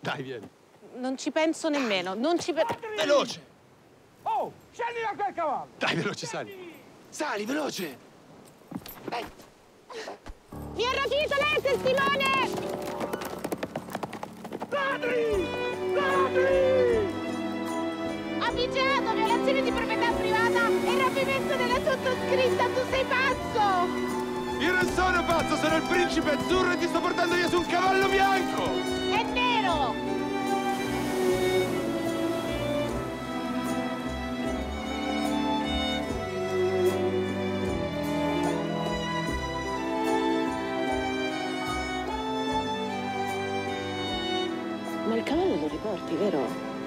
Dai, vieni. Non ci penso nemmeno, non ci penso... Veloce! Oh, scendi da quel cavallo! Dai, veloce, sali. Sali, veloce! Dai. Mi ha rapito lei, il testimone! Ladri! Ladri! Avvicinato, violazione di proprietà privata e rapimento della sottoscritta, tu sei pazzo! Io non sono pazzo, sono il principe azzurro e ti sto portando via su un cavallo bianco! Ma il cavallo lo riporti, vero?